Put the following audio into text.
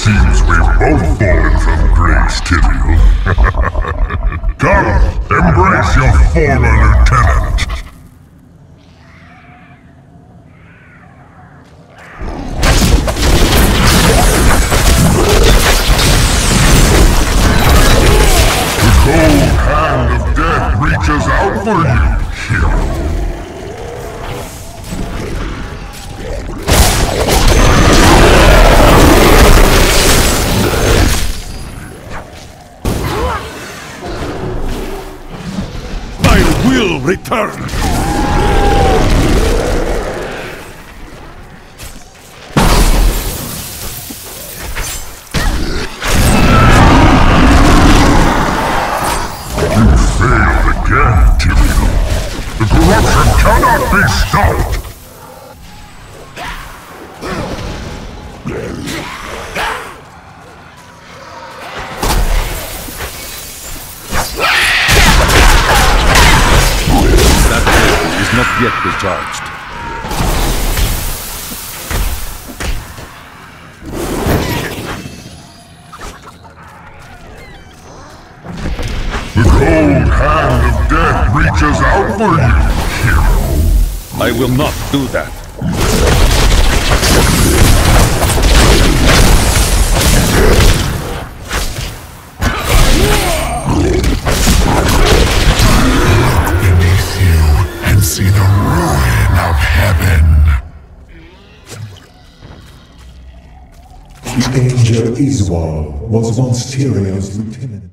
seems we've both fallen from grace, Tyrael. Come, embrace your former lieutenant. The cold hand of death reaches out for you, hero. Will return! Cannot be stopped. Yet discharged. The cold hand of death reaches out for you, hero. I will not do that. The Angel Izual was once Tyrael's lieutenant.